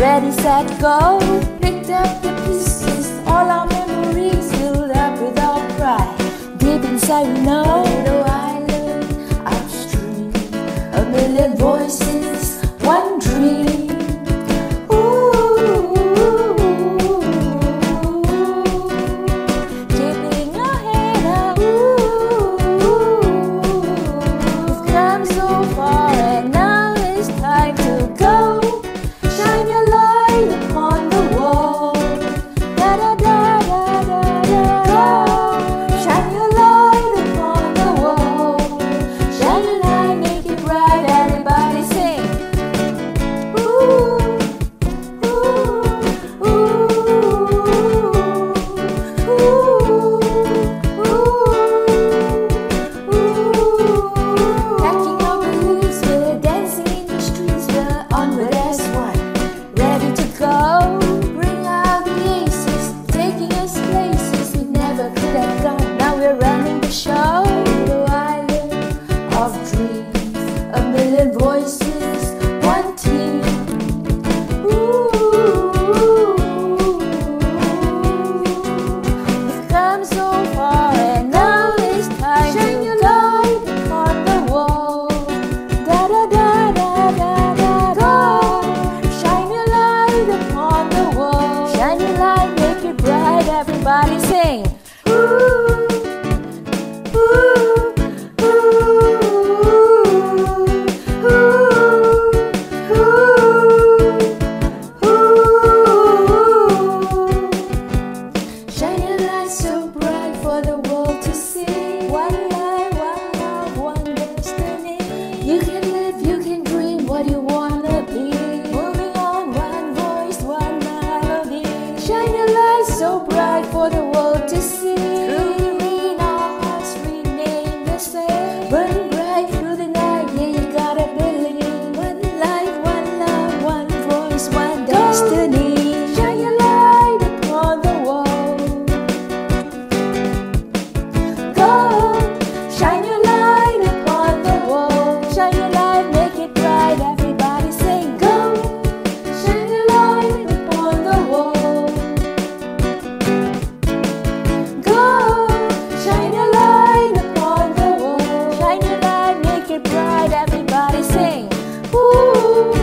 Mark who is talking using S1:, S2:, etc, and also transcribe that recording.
S1: Ready, set, go. Picked up the pieces. All our memories filled up with our pride. Deep inside, we know the island. I'm streaming a million voices. Everybody sing. Ooh. Shine your light so bright for the world to see. fight for the world. everybody sing. Ooh.